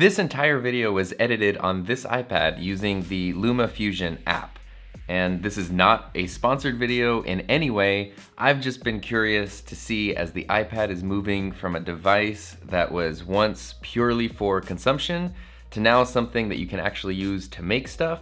This entire video was edited on this iPad using the LumaFusion app. And this is not a sponsored video in any way. I've just been curious to see as the iPad is moving from a device that was once purely for consumption to now something that you can actually use to make stuff.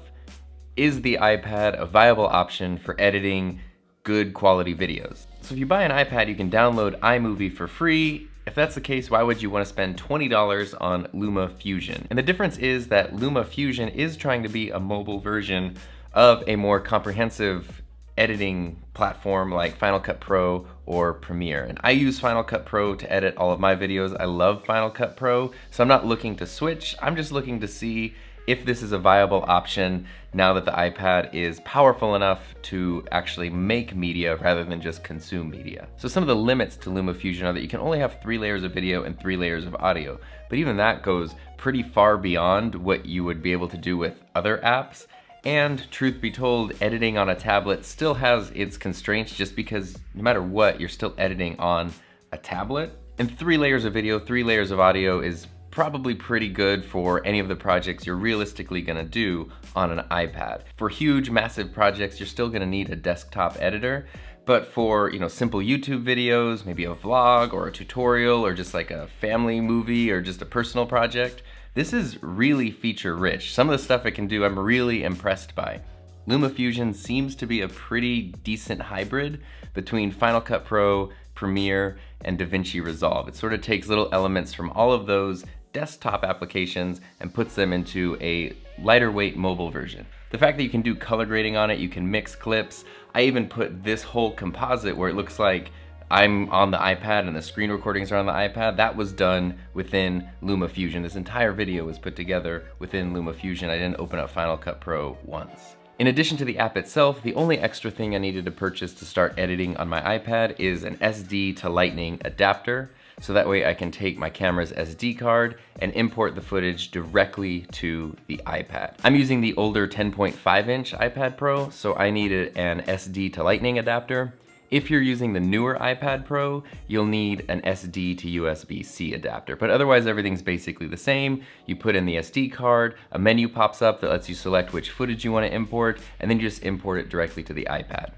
Is the iPad a viable option for editing good quality videos? So if you buy an iPad, you can download iMovie for free if that's the case, why would you want to spend $20 on Luma Fusion? And the difference is that Luma Fusion is trying to be a mobile version of a more comprehensive editing platform like Final Cut Pro or Premiere. And I use Final Cut Pro to edit all of my videos. I love Final Cut Pro, so I'm not looking to switch. I'm just looking to see if this is a viable option now that the iPad is powerful enough to actually make media rather than just consume media. So some of the limits to LumaFusion are that you can only have three layers of video and three layers of audio, but even that goes pretty far beyond what you would be able to do with other apps. And truth be told, editing on a tablet still has its constraints just because no matter what, you're still editing on a tablet. And three layers of video, three layers of audio is probably pretty good for any of the projects you're realistically gonna do on an iPad. For huge, massive projects, you're still gonna need a desktop editor, but for you know simple YouTube videos, maybe a vlog or a tutorial or just like a family movie or just a personal project, this is really feature rich. Some of the stuff it can do I'm really impressed by. LumaFusion seems to be a pretty decent hybrid between Final Cut Pro, Premiere, and DaVinci Resolve. It sort of takes little elements from all of those desktop applications and puts them into a lighter weight mobile version. The fact that you can do color grading on it, you can mix clips. I even put this whole composite where it looks like I'm on the iPad and the screen recordings are on the iPad. That was done within LumaFusion. This entire video was put together within LumaFusion. I didn't open up Final Cut Pro once. In addition to the app itself, the only extra thing I needed to purchase to start editing on my iPad is an SD to Lightning adapter so that way I can take my camera's SD card and import the footage directly to the iPad. I'm using the older 10.5 inch iPad Pro, so I needed an SD to lightning adapter. If you're using the newer iPad Pro, you'll need an SD to USB-C adapter, but otherwise everything's basically the same. You put in the SD card, a menu pops up that lets you select which footage you wanna import, and then you just import it directly to the iPad.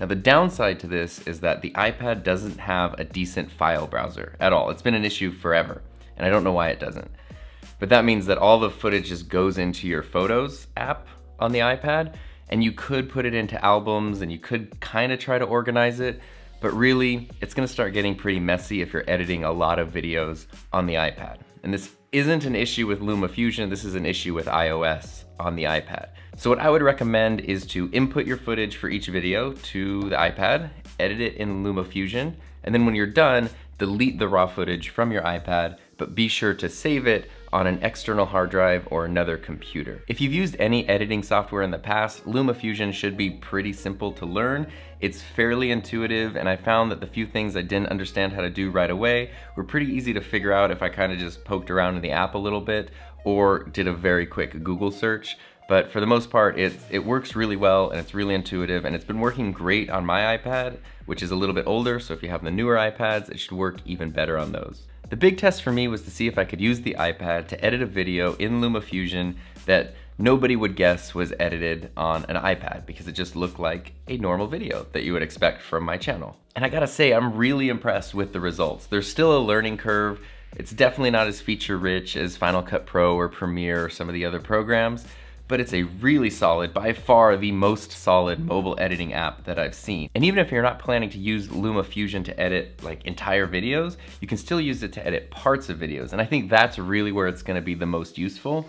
Now the downside to this is that the iPad doesn't have a decent file browser at all. It's been an issue forever, and I don't know why it doesn't. But that means that all the footage just goes into your Photos app on the iPad, and you could put it into albums and you could kind of try to organize it, but really, it's gonna start getting pretty messy if you're editing a lot of videos on the iPad. And this isn't an issue with LumaFusion, this is an issue with iOS on the iPad. So what I would recommend is to input your footage for each video to the iPad, edit it in LumaFusion, and then when you're done, delete the raw footage from your iPad, but be sure to save it on an external hard drive or another computer. If you've used any editing software in the past, LumaFusion should be pretty simple to learn. It's fairly intuitive and I found that the few things I didn't understand how to do right away were pretty easy to figure out if I kind of just poked around in the app a little bit or did a very quick Google search. But for the most part, it, it works really well and it's really intuitive and it's been working great on my iPad, which is a little bit older, so if you have the newer iPads, it should work even better on those. The big test for me was to see if I could use the iPad to edit a video in LumaFusion that nobody would guess was edited on an iPad because it just looked like a normal video that you would expect from my channel. And I gotta say, I'm really impressed with the results. There's still a learning curve. It's definitely not as feature rich as Final Cut Pro or Premiere or some of the other programs, but it's a really solid, by far the most solid mobile editing app that I've seen. And even if you're not planning to use LumaFusion to edit like entire videos, you can still use it to edit parts of videos. And I think that's really where it's gonna be the most useful.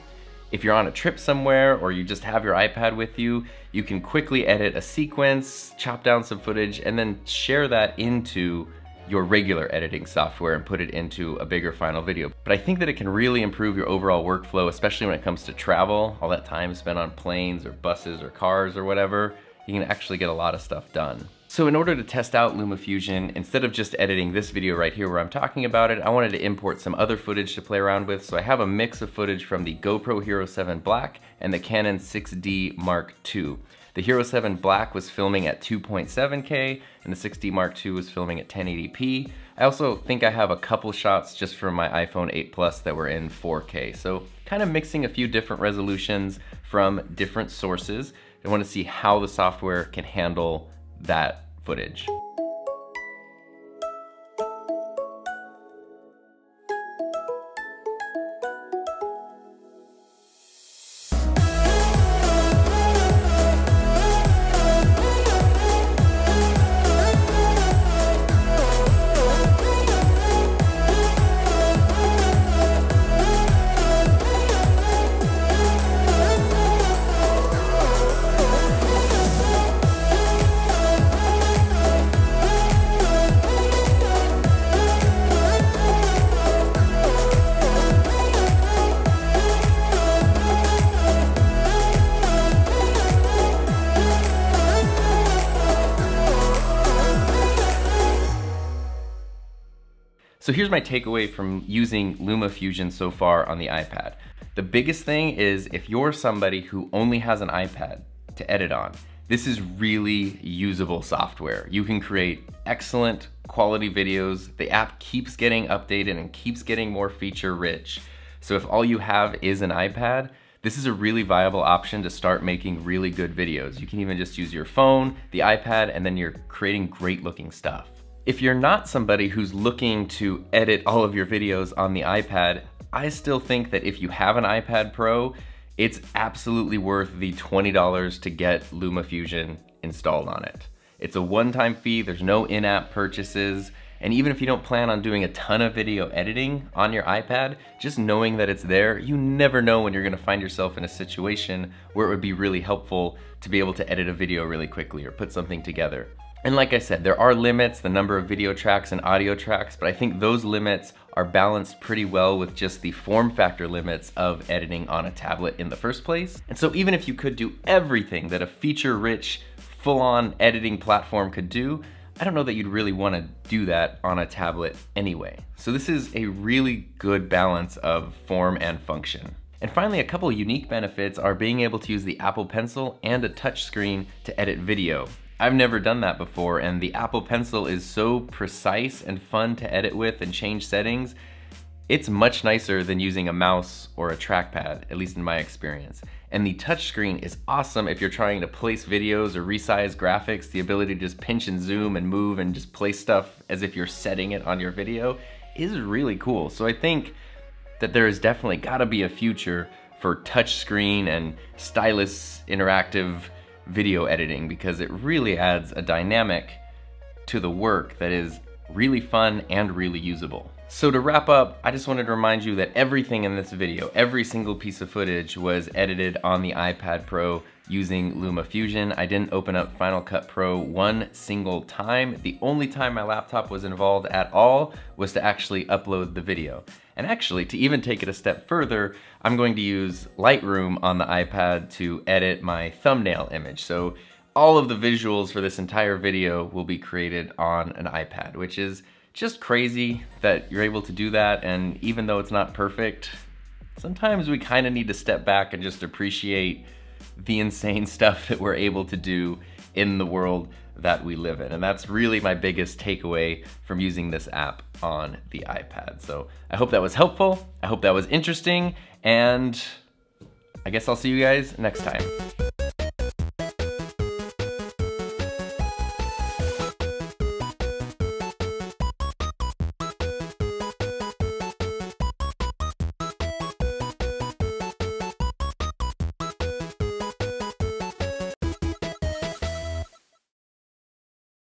If you're on a trip somewhere or you just have your iPad with you, you can quickly edit a sequence, chop down some footage, and then share that into your regular editing software and put it into a bigger final video. But I think that it can really improve your overall workflow, especially when it comes to travel, all that time spent on planes or buses or cars or whatever, you can actually get a lot of stuff done. So in order to test out LumaFusion, instead of just editing this video right here where I'm talking about it, I wanted to import some other footage to play around with. So I have a mix of footage from the GoPro Hero 7 Black and the Canon 6D Mark II. The Hero 7 Black was filming at 2.7K and the 6D Mark II was filming at 1080p. I also think I have a couple shots just from my iPhone 8 Plus that were in 4K. So kind of mixing a few different resolutions from different sources. I want to see how the software can handle that footage. So here's my takeaway from using LumaFusion so far on the iPad. The biggest thing is if you're somebody who only has an iPad to edit on, this is really usable software. You can create excellent quality videos. The app keeps getting updated and keeps getting more feature rich. So if all you have is an iPad, this is a really viable option to start making really good videos. You can even just use your phone, the iPad, and then you're creating great looking stuff. If you're not somebody who's looking to edit all of your videos on the iPad, I still think that if you have an iPad Pro, it's absolutely worth the $20 to get LumaFusion installed on it. It's a one-time fee, there's no in-app purchases, and even if you don't plan on doing a ton of video editing on your iPad, just knowing that it's there, you never know when you're gonna find yourself in a situation where it would be really helpful to be able to edit a video really quickly or put something together. And like I said, there are limits, the number of video tracks and audio tracks, but I think those limits are balanced pretty well with just the form factor limits of editing on a tablet in the first place. And so even if you could do everything that a feature-rich, full-on editing platform could do, I don't know that you'd really want to do that on a tablet anyway. So this is a really good balance of form and function. And finally, a couple unique benefits are being able to use the Apple Pencil and a touchscreen to edit video. I've never done that before and the Apple Pencil is so precise and fun to edit with and change settings. It's much nicer than using a mouse or a trackpad, at least in my experience. And the touchscreen is awesome if you're trying to place videos or resize graphics. The ability to just pinch and zoom and move and just place stuff as if you're setting it on your video is really cool. So I think that there is definitely gotta be a future for touchscreen and stylus interactive video editing because it really adds a dynamic to the work that is really fun and really usable. So to wrap up, I just wanted to remind you that everything in this video, every single piece of footage was edited on the iPad Pro using LumaFusion. I didn't open up Final Cut Pro one single time. The only time my laptop was involved at all was to actually upload the video. And actually, to even take it a step further, I'm going to use Lightroom on the iPad to edit my thumbnail image. So all of the visuals for this entire video will be created on an iPad, which is just crazy that you're able to do that. And even though it's not perfect, sometimes we kind of need to step back and just appreciate the insane stuff that we're able to do in the world that we live in. And that's really my biggest takeaway from using this app on the iPad. So I hope that was helpful. I hope that was interesting. And I guess I'll see you guys next time.